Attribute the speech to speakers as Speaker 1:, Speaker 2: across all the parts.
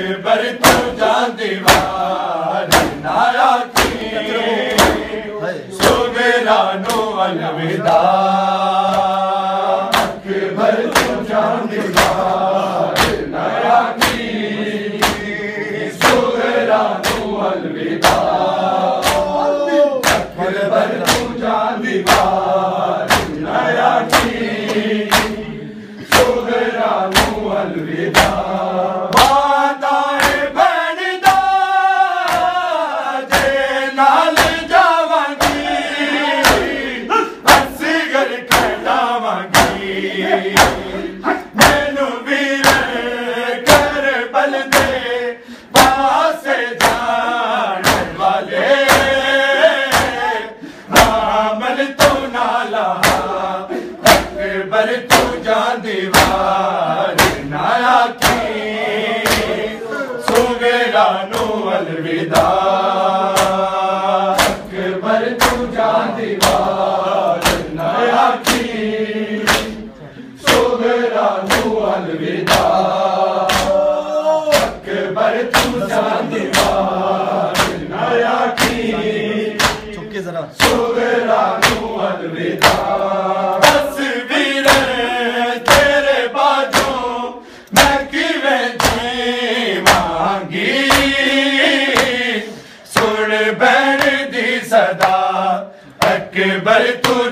Speaker 1: ਅਕਬਰ ਤੂੰ ਜਾਨ ਦੀਵਾਨ ਨਾਰਾ ਕੀ? ਸੋ ਮੇਰਾ ਨੋ ਅਲਵਿਦਾ। ਅਕਬਰ ਤੂੰ ਜਾਨ ਦੀਵਾਨ ਨਾਰਾ ਕੀ? ਸੋ ਮੇਰਾ ਨੋ ਅਲਵਿਦਾ। ਅਕਬਰ ਤੂੰ ਜਾਨ ਦੀਵਾਨ ਨਾਰਾ ਕੀ? ਸੋ ਮੇਰਾ ਨੋ ਅਲਵਿਦਾ। ਘਰ ਤੂੰ ਜਾਂਦੀ ਵਾਰ ਨਾ ਆਖੀ ਸੁਗੇਰਾ ਨੂੰ ਅਲਵਿਦਾ। ਅਕਬਰ ਤੂੰ ਜਾਂਦੀ ਵਾਰ ਨਾ ਆਖੀ ਸੁਗੇਰਾ ਨੂੰ ਅਲਵਿਦਾ। ਅਕਬਰ ਤੂੰ ਜਾਂਦੀ ਵਾਰ ਨਾ ਆਖੀ
Speaker 2: ਚੁੱਕੇ ਜ਼ਰਾ।
Speaker 1: ਸੁਗੇਰਾ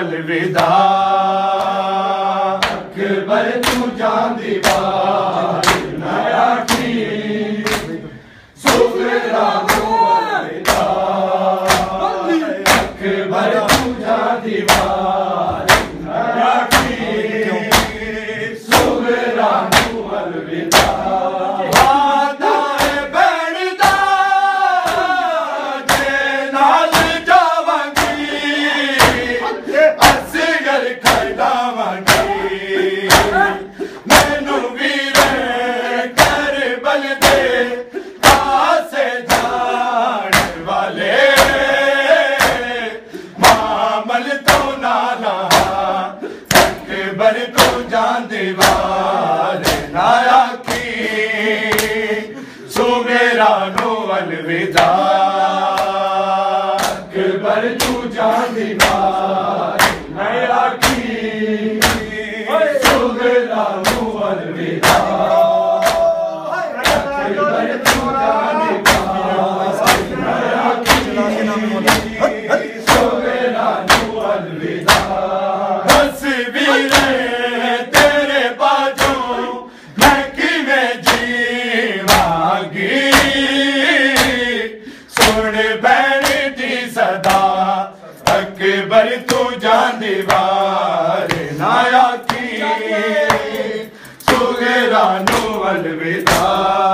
Speaker 1: अलविदा जानो अलविदा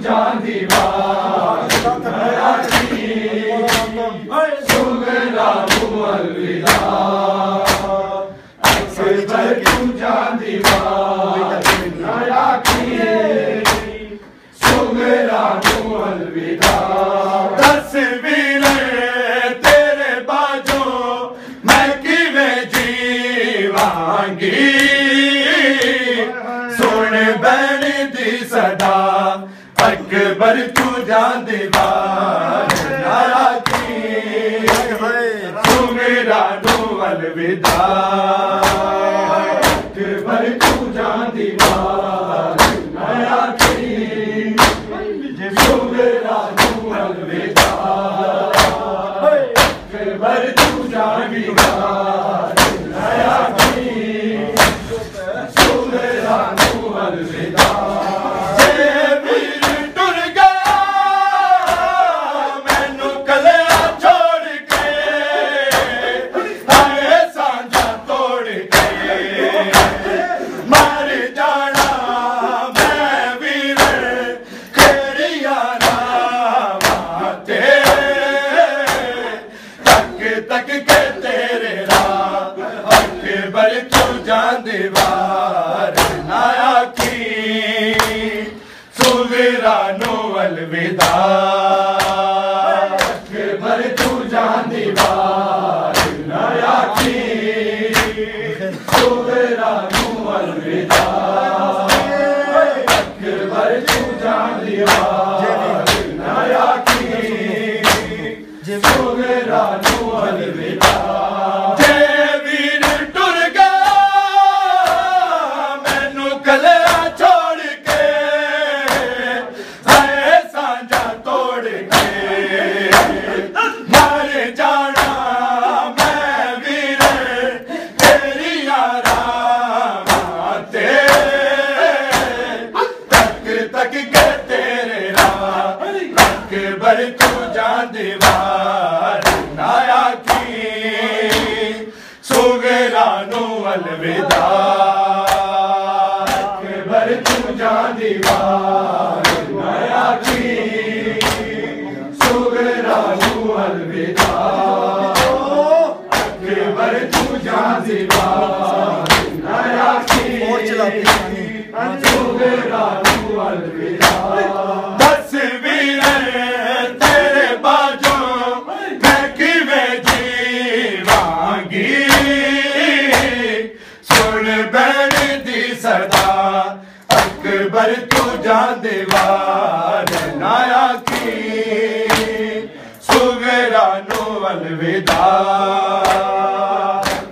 Speaker 1: ਜਾਂਦੀ ਵਾਰ। ਸਤਨਾਮੀ ਸੁਗਰਾ ਮੁਅਲ ਵਿਦਾ ਅਕਸਰ ਤੂੰ ਜਾਂਦੀ ਵਾਰ। ਨਾ ਰਾਖੀਏ ਅਕਬਰ ਤੂੰ ਜਾਂਦੇ ਬਾਰ ਨਾਰਾ ਕੀ ਤੂੰ ਮੇਰਾ ਨੂੰ ਅਲਵਿਦਾ ਅਕਬਰ ਤੂੰ ਜਾਂਦੇ ਬਾਰ ਨਾਰਾ ਕੀ ਤੂੰ ਮੇਰਾ ਨੂੰ ਅਲਵਿਦਾ ਅਕਬਰ ਤੂੰ ਜਾਂਦੇ ਬਾਰ ਨਾਰਾ ਕੀ ਤੂੰ ਮੇਰਾ ਨੂੰ ਅਲਵਿਦਾ वारी सुवेर नो वल विदा। Olha. ਜਾਂ ਦੀਵਾਰ ਨਾਇਆ ਕੀ ਸੁਗਰਾ ਨੂੰ ਵਲ ਵਿਦਾ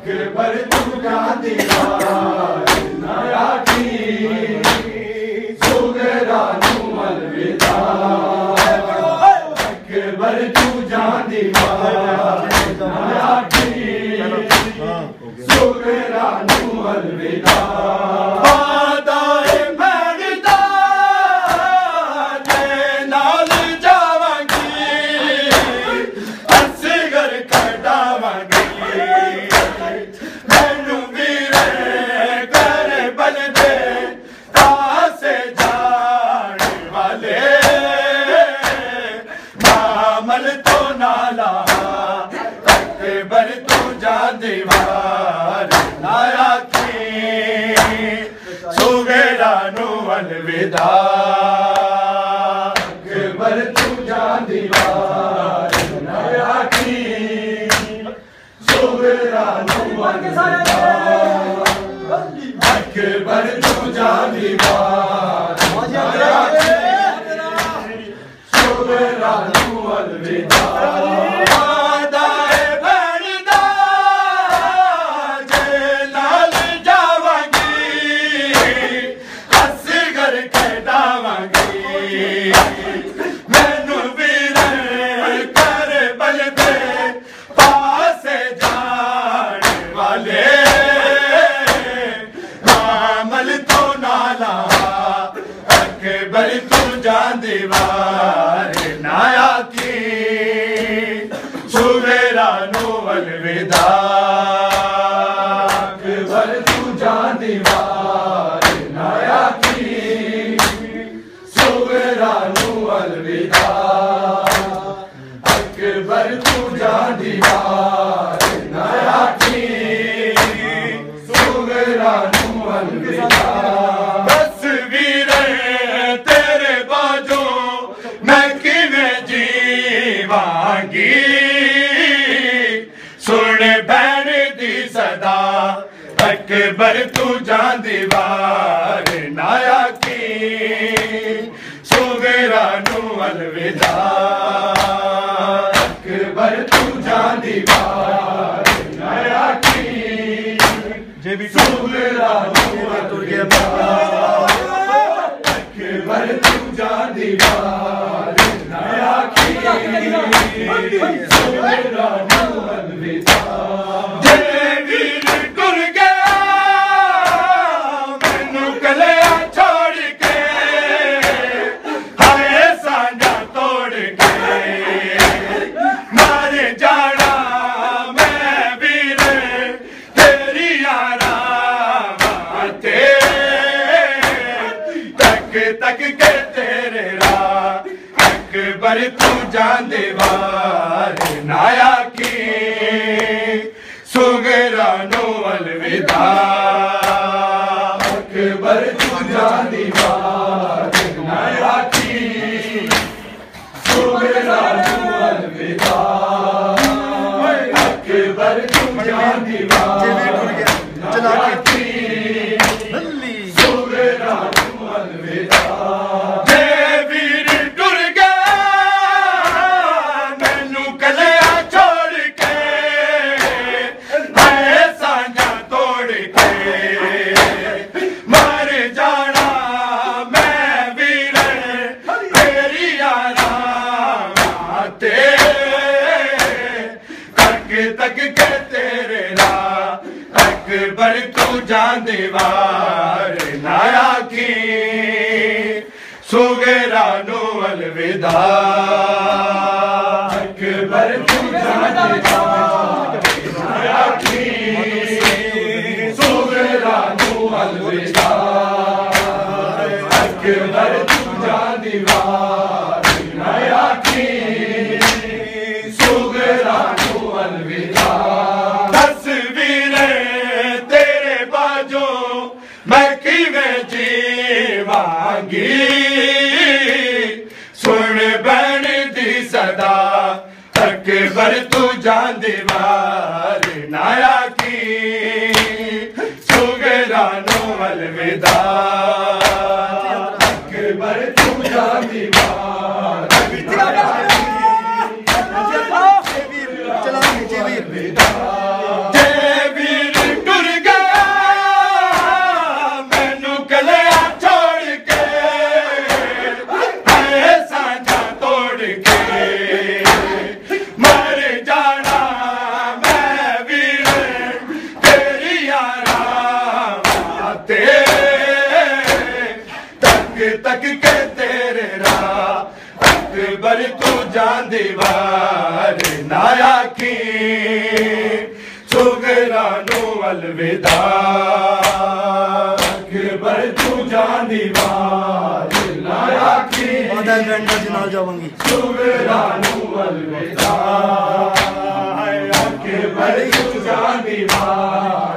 Speaker 1: ਕਿਰਪਰ ਤੂੰ ਜਾਂ
Speaker 2: ਦੀਵਾਰ ਨਾਇਆ ਕੀ
Speaker 1: ਸੁਗਰਾ ਨੂੰ ਵਲ ਵਿਦਾ ਕਿਰਪਰ ਤੂੰ ਜਾਂ ਦੀਵਾਰ ਨਾਇਆ ਕੀ ਸੁਗਰਾ ਵਿਦਾ ਸੁਗਰਾ ਨੂੰ ਅਲਵਿਦਾ ਅਕਬਰ ਤੂੰ ਜਾਨ ਦੀਵਾਰ ਨਾ ਆਖੀ। ਸੁਗਰਾ ਨੂੰ ਅਲਵਿਦਾ ਅਕਬਰ ਤੂੰ ਜਾਨ अकबर तुझा दीवार नाया की सुवेरा नो अलविदा अकबर तुझा दीवार नाया की सुवेरा नो अलविदा अकबर तुझा दीवार नाया की सुवेरा नो अलविदा ਅਕਬਰ ਤੂੰ ਜਾਨ ਦੀਵਾਰ ਨਾ ਆਕੀ ਸੁਵੇਰਾ ਨੂੰ ਅਲਵਿਦਾ। ਅਕਬਰ ਤੂੰ ਜਾਨ ਦੀਵਾਰ ਨਾ ਆਕੀ
Speaker 2: ਜੇ ਵੀ
Speaker 1: ਸੁਵੇਰਾ ਨੂੰ
Speaker 2: ਤੁਰ ਗਿਆ
Speaker 1: ਅਕਬਰ ਤੂੰ ਜਾਨ ਦੀਵਾਰ ਨਾ ਆਖੀ। ਸੁਵੇਰਾ ਨੂੰ ਅਲਵਿਦਾ। ਜੇ ਵੀਰ ਟੁਰ گر تو جان دی وار نایا کی سگرنوال وی دا اکبر تو جان دی وار نایا کی سگرنوال وی دا اے اکبر تو جان دی وار چلو ਤੇ ਤੱਕ ਤੱਕ ਕੇ ਤੇਰੇ ਰਾਹ ਅਕਬਰ ਤੂੰ ਜਾਨ ਦੀਵਾਰ ਨਾ ਆਕੀ ਸੁਗਰਾ ਨੂੰ ਅਲਵਿਦਾ ਅਕਬਰ ਤੂੰ ਜਾਂਦੇ ਦੀਵਾਰ ਅਕਬਰ ਤੂੰ ਜਾਨ ਦੀਵਾਰ ਨਾ ਆਕੀ ਸੁਗਰਾ ਨੂੰ ਅਲਵਿਦਾ ਅਕਬਰ ਤੂੰ
Speaker 2: ਚਲਾ ਕੇ ਵੀਰ
Speaker 1: ਤੱਕ ਤੱਕ ਕੇ ਤੇਰੇ ਰਾਹ ਅਕਬਰ ਤੂੰ ਜਾਨ ਦੀਵਾਰ ਨਾ ਆਖੀ। ਸੁਗਰਾ ਨੂੰ ਅਲਵਿਦਾ। ਅਕਬਰ ਤੂੰ ਜਾਨ ਦੀਵਾਰ ਨਾ ਆਖੀ।
Speaker 2: ਮਾਦਾ ਬੈਂਡ ਦੇ ਨਾਲ ਜਾਵਾਂਗੀ।
Speaker 1: ਸੁਗਰਾ ਨੂੰ ਅਲਵਿਦਾ। ਅਕਬਰ ਤੂੰ ਜਾਨ ਦੀਵਾਰ